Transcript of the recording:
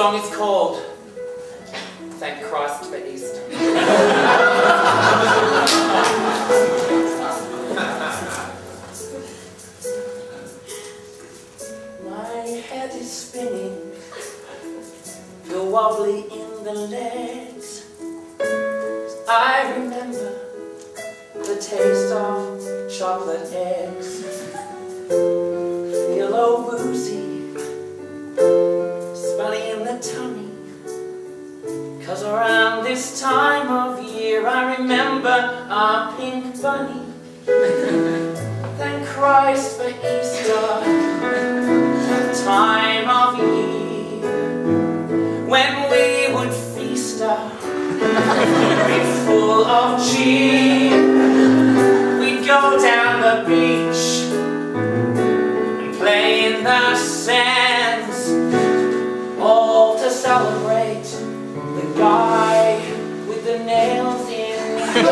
song is called Thank Christ for Easter. My head is spinning, feel wobbly in the legs. I remember the taste of chocolate eggs. Tummy. Cause around this time of year I remember our pink bunny. Thank Christ for Easter, time of year when we would feast our be full of cheer. We'd go down the beach and play in the sands,